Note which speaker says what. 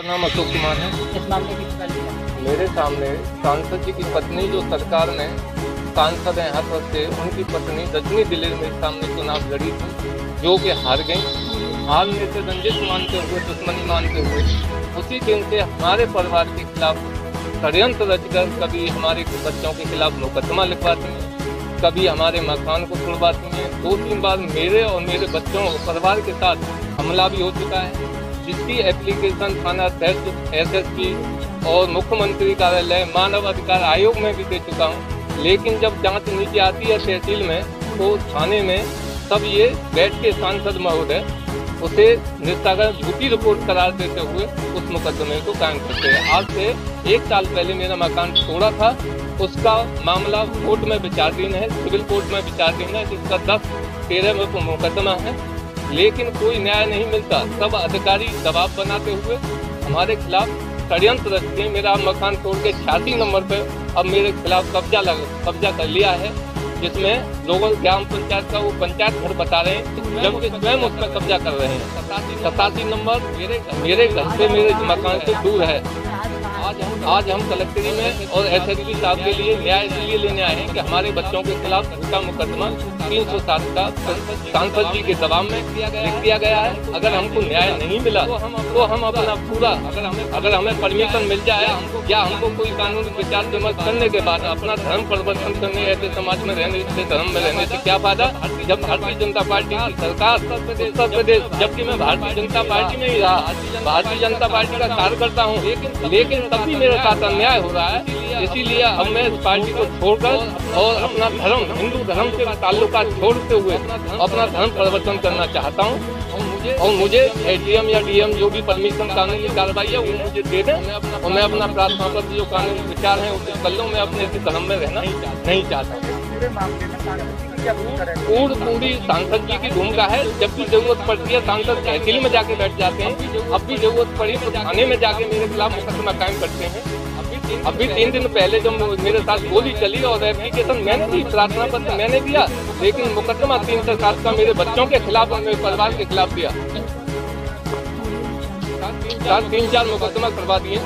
Speaker 1: मेरा नाम अशोक कुमार है। इस मामले की मेरे सामने सांसद जी की पत्नी जो सरकार ने सांसद हैं हर वक्त से उनकी पत्नी रजनी दिलेर मेरे सामने चुनाव लड़ी थी जो कि हार गई। हारने से रंजित मानते हुए दुश्मनी मानते हुए उसी दिन से हमारे परिवार के खिलाफ षडयंत्र रचकर कभी हमारे बच्चों के खिलाफ मुकदमा लिखवाते हैं कभी हमारे मकान को छुड़वाती हैं। दो तीन बार मेरे और मेरे बच्चों परिवार के साथ हमला भी हो चुका है। जिसकी एप्लीकेशन थाना अध्यक्ष एस एस पी और मुख्यमंत्री कार्यालय मानव अधिकार आयोग में भी दे चुका हूँ, लेकिन जब जाँच नीचे आती है तहसील में तो थाने में तब ये बैठ के सांसद महोदय उसे निष्ठागत झूठी रिपोर्ट करार देते हुए उस मुकदमे को कायम करते हैं। आज से एक साल पहले मेरा मकान छोड़ा था, उसका मामला कोर्ट में विचाराधीन है, सिविल कोर्ट में विचाराधीन है, जिसका दस, तेरह में मुकदमा है। लेकिन कोई न्याय नहीं मिलता। सब अधिकारी दबाव बनाते हुए हमारे खिलाफ षडयंत्र रचते मेरा मकान तोड़ के छियासी नंबर पे अब मेरे खिलाफ कब्जा लग, कब्जा कर लिया है, जिसमें लोगों, ग्राम पंचायत का वो पंचायत घर बता रहे हैं जबकि स्वयं उस पर कब्जा कर रहे हैं। सतासी नंबर मेरे मेरे घर से मेरे मकान से दूर है आज हम कलेक्ट्री में और एस एस पी साहब के लिए न्याय इसलिए लेने आए हैं कि हमारे बच्चों के खिलाफ झूठा मुकदमा तीन सौ सात का सांसद जी के दबाव में लिख दिया गया है। अगर हमको न्याय नहीं मिला तो हम अपना पूरा, अगर हमें परमिशन मिल जाए या हमको कोई कानूनी विचार विमर्श करने के बाद अपना धर्म परिवर्तन करने ऐसे समाज में रहने से धर्म में रहने से क्या फ़ायदा? जब भारतीय जनता पार्टी की सरकार उत्तर प्रदेश, जबकि मैं भारतीय जनता पार्टी में ही रहा, भारतीय जनता पार्टी का कार्यकर्ता हूँ, लेकिन तब भी मेरे साथ अन्याय हो रहा है, इसीलिए अब मैं इस पार्टी को छोड़कर और अपना धर्म, हिंदू धर्म से ताल्लुका छोड़ते हुए अपना धर्म परिवर्तन करना चाहता हूँ। और मुझे एटीएम या डीएम जो भी परमिशन कानूनी कार्रवाई है, वो मुझे दे दें और मैं अपना प्रार्थना पत्र जो कानूनी विचार है, उसे कर लूँ। मैं अपने धर्म में रहना नहीं चाहता। पूर्ण पूरी सांसद जी की भूमिका है। जब भी ज़रूरत पड़ती है, सांसद तहसील में जाके बैठ जाते हैं। अब भी ज़रूरत पड़ी तो थाने में जाके मेरे खिलाफ मुकदमा कायम करते हैं। अभी तीन दिन पहले जब मेरे साथ गोली चली और एप्लीकेशन मैंने दी प्रार्थना पत्र मैंने दिया, लेकिन मुकदमा तीन सौ सात का मेरे बच्चों के खिलाफ और मेरे परिवार के खिलाफ दिया। तीन, चार मुकदमा करवा दिए।